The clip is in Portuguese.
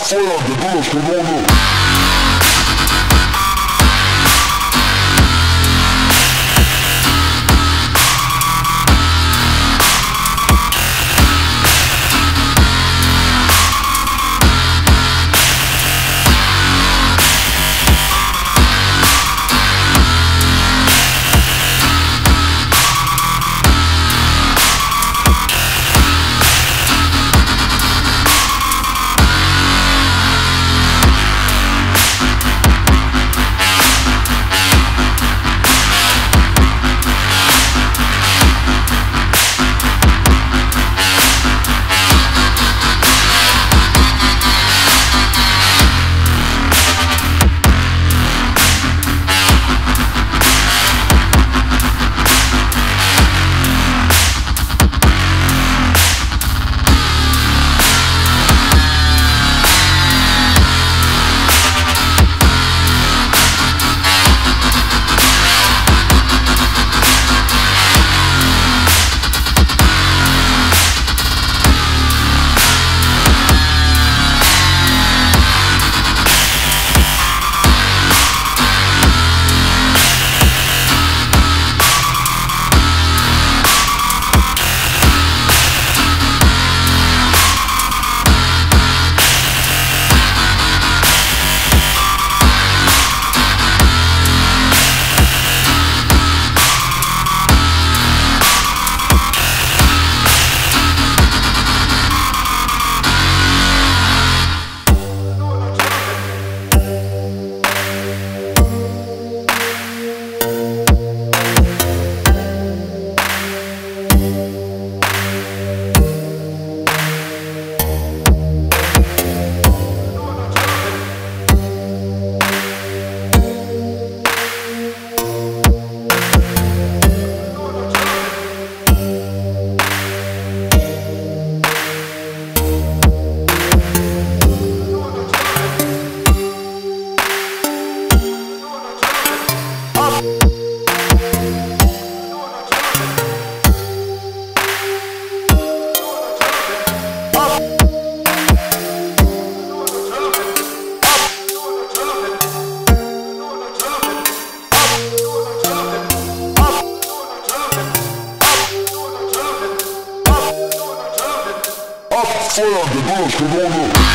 fuck fire, the girls come on up. fire, the girls can roll.